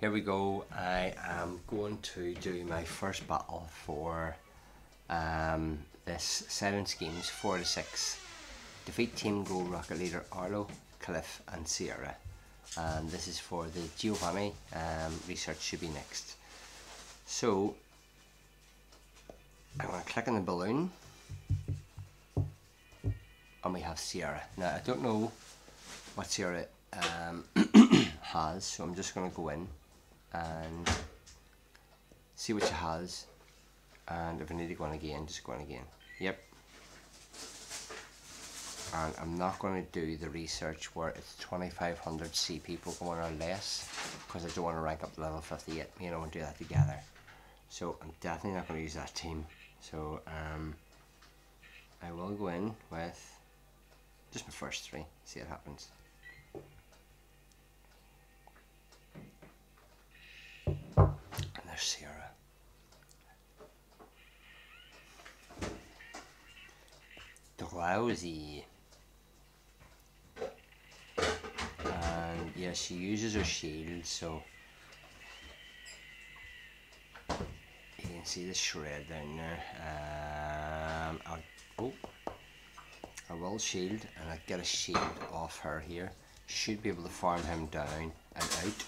here we go. I am going to do my first battle for um, this Silent Schemes, four to six. Defeat Team Go Rocket Leader Arlo, Cliff, and Sierra. And this is for the Giovanni. Um, research should be next. So I'm going to click on the balloon, and we have Sierra. Now I don't know what Sierra um, has, so I'm just going to go in and see what she has and if I need to go on again just go on again. Yep. And I'm not going to do the research where it's 2500 CP Pokemon or less because I don't want to rank up level 58 you know and do that together. So I'm definitely not going to use that team. So um, I will go in with just my first three see what happens Sierra. Drowsy. And yeah, she uses her shield, so you can see the shred down there. Um, I'll, oh, I will shield, and I get a shield off her here. Should be able to farm him down and out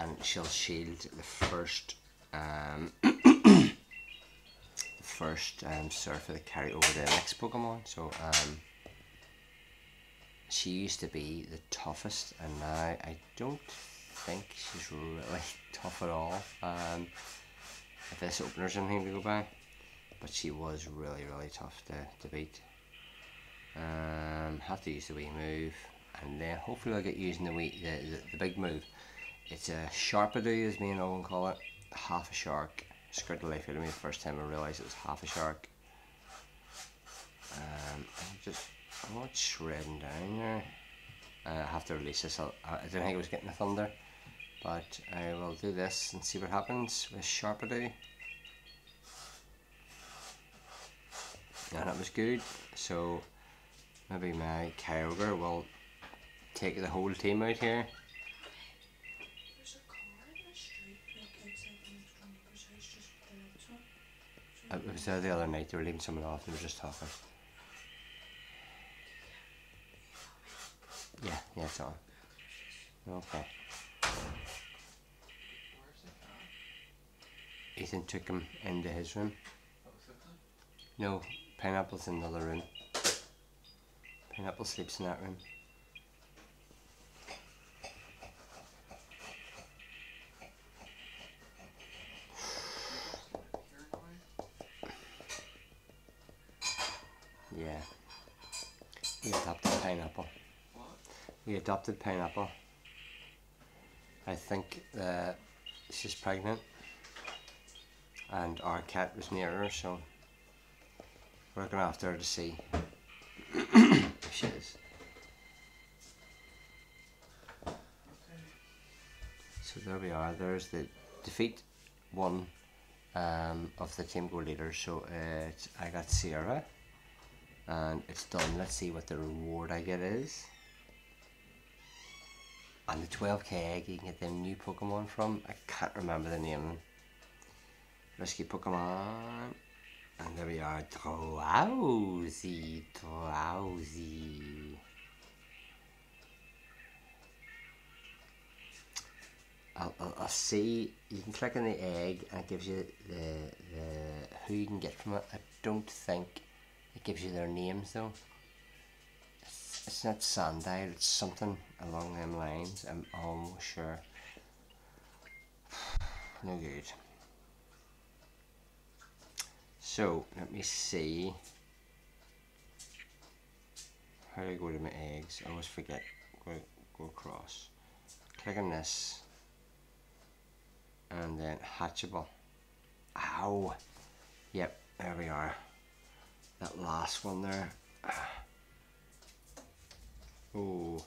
and she'll shield the first um, the first um, surfer that carry over the next Pokemon. So um, she used to be the toughest, and now I don't think she's really tough at all. Um, if this opener's anything to go by, but she was really really tough to, to beat. Um, have to use the wee move, and then hopefully I'll get using the wee the, the, the big move. It's a Sharpedo, as me and Owen call it. Half a shark. Scared the life out of me the first time I realised it was half a shark. Um, I'm just, I'm not shredding down there. Uh, I have to release this. I'll, I didn't think it was getting the thunder. But I will do this and see what happens with Sharpedo. And it was good. So maybe my Kyogre will take the whole team out here. Uh, it was there the other night, they were leaving someone off and they were just talking. Yeah, yeah, it's on. Okay. Ethan took him into his room. No, Pineapple's in another room. Pineapple sleeps in that room. Pineapple. What? We adopted pineapple. I think she's pregnant and our cat was near her so we're going after her to see if she is. So there we are, there's the defeat one um, of the team go leaders. So it's, I got Sierra and it's done. Let's see what the reward I get is. And the 12k egg you can get them new Pokemon from. I can't remember the name. Rescue Pokemon. And there we are. Drowsy. Drowsy. I'll, I'll, I'll see. You can click on the egg and it gives you the, the who you can get from it. I don't think it gives you their names though. It's, not Sandile, it's something along them lines. I'm almost sure. No good. So let me see. How do I go to my eggs? I always forget. Go go across. Click on this. And then hatchable. Ow! Yep, there we are that last one there. Oh.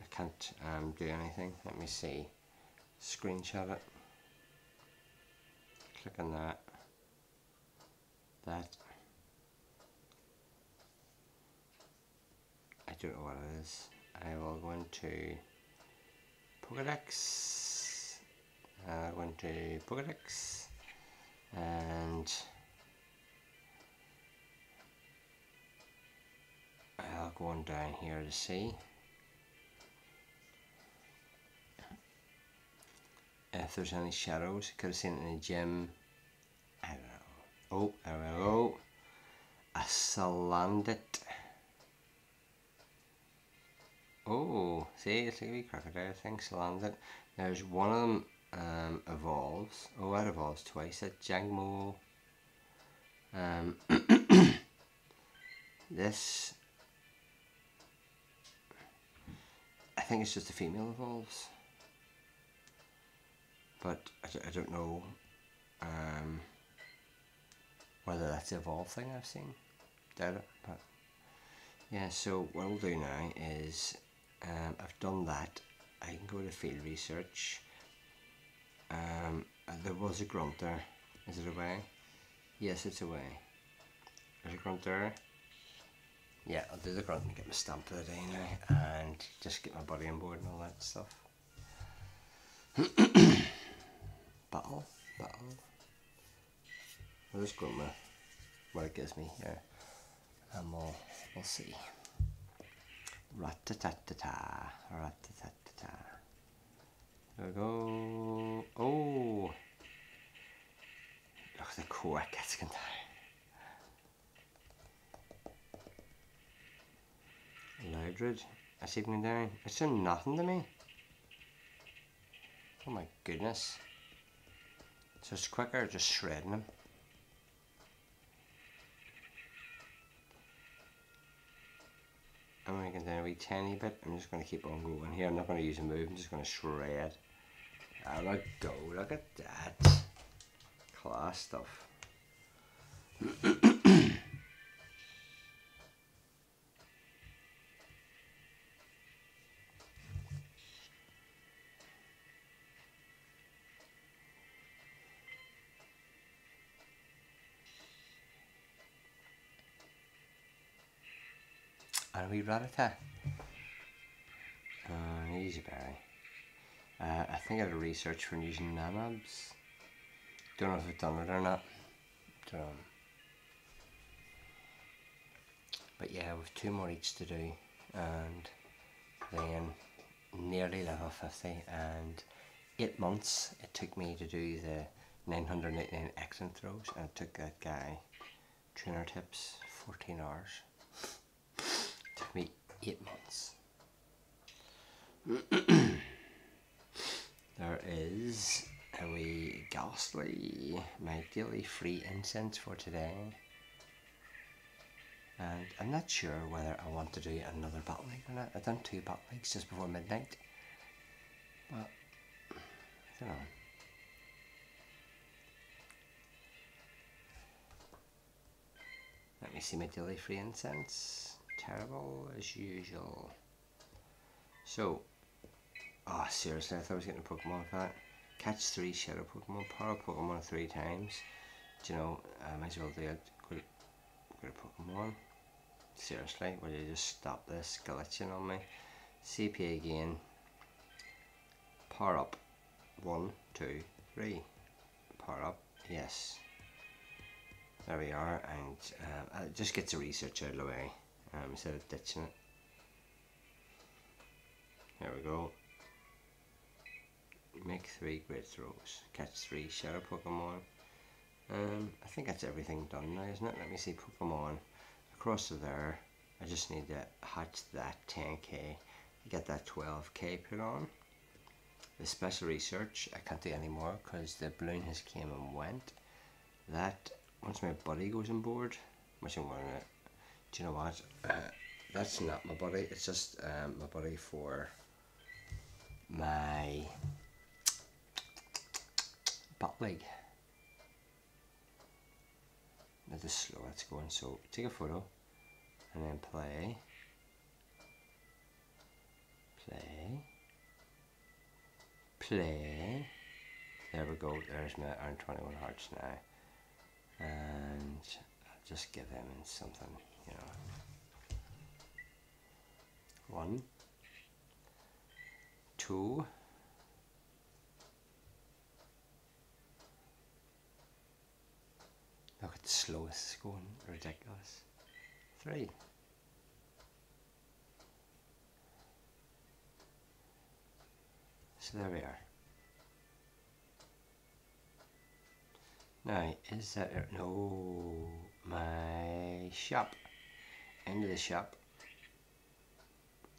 I can't um, do anything. Let me see. Screenshot it. Click on that. That. I don't know what it is. I will go into Pokedex. I'll go into Pokedex and I'll go on down here to see if there's any shadows. Could have seen it in the gym. I don't know. Oh, there we go. A Salandit. Oh, see, it's like a wee crocodile thing, Salandit. There's one of them um, evolves. Oh, it evolves twice. At Jangmo. Um, this, I think it's just a female evolves but I, I don't know um, whether that's the evolve thing I've seen. Doubt it, but yeah. So what I'll do now is um, I've done that. I can go to field research. Um, there was a grunter. Is it away? Yes, it's away. There's a grunter. Yeah, I'll do the grunt and get my stamp for the day now and just get my body on board and all that stuff. battle, battle. I'll just go with what it gives me here, and we'll we'll see. Rat-ta-ta-ta-ta, rat-ta-ta-ta-ta. There we go. Oh, look at the core gets can die. Loudred, I see going down. It's done nothing to me. Oh my goodness. So it's quicker just shredding them. I'm going to get down a wee tiny bit. I'm just going to keep on going here. I'm not going to use a move. I'm just going to shred. There we go. Look at that. Class stuff. Are we Rattata? Uh, easy berry. Uh, I think I a research for using Nanabs. Don't know if I've done it or not. Don't know. But yeah, we've two more each to do, and then nearly level 50, and eight months it took me to do the 999 excellent throws, and it took that guy trainer tips 14 hours took me eight months. there is a wee Gastly, my daily free incense for today. And I'm not sure whether I want to do another bat league or not. I've done two bat leagues just before midnight. But, I don't know. Let me see my daily free incense terrible as usual. So, oh, seriously, I thought I was getting a Pokemon for that. Catch three Shadow Pokemon, power Pokemon three times. Do you know, I might as well do it. Go to, go to Pokemon. Seriously, will you just stop this glitching on me? CP again. Power up. One, two, three. Power up. Yes. There we are, and uh, just get the research out of the way um, instead of ditching it. There we go. Make three great throws. Catch three shadow Pokemon. Um, I think that's everything done now, isn't it? Let me see Pokemon. Across there. I just need to hatch that 10k to get that 12k put on. The special research, I can't do anymore because the balloon has came and went. That, once my buddy goes on board, which I'm going to do you know what? Uh, that's not my body. It's just um, my body for my butt leg. Now this slow it's going. So take a photo and then play. Play. Play. There we go. There's my Iron 21 hearts now. And I'll just give him something you know. One, two. Look at the slowest going, ridiculous. Three. So there we are. Now, is that? No, my shop. Into the shop.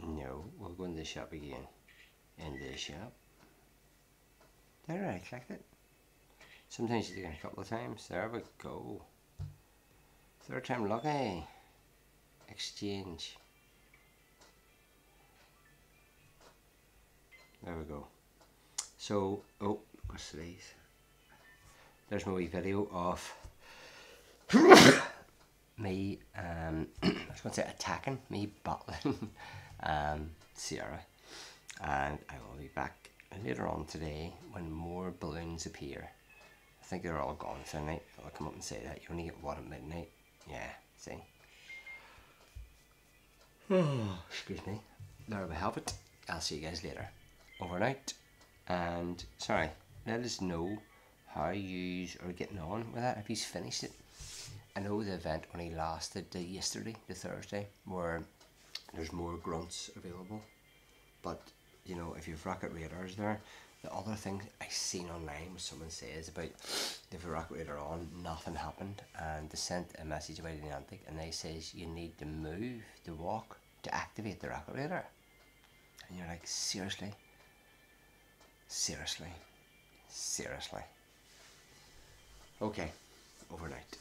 No, we'll go into the shop again. Into the shop. There, I clicked it. Sometimes you do it a couple of times. There we go. Third time lucky. Exchange. There we go. So, oh, what's these? There's my wee video of me, um, I was going to say attacking, me battling um, Sierra. And I will be back later on today when more balloons appear. Think they're all gone tonight. I'll come up and say that. You only get one at midnight. Yeah, see? Excuse me. There we have it. I'll see you guys later. Overnight. And, sorry, let us know how you are getting on with that. Have you finished it? I know the event only lasted uh, yesterday, the Thursday, where there's more grunts available. But, you know, if you've Rocket Radars there, the other thing I seen online was someone says about the Rocket on, nothing happened, and they sent a message about the Niantic, and they says you need to move, to walk, to activate the Rocket. And you're like, seriously? Seriously? Seriously? Okay, overnight.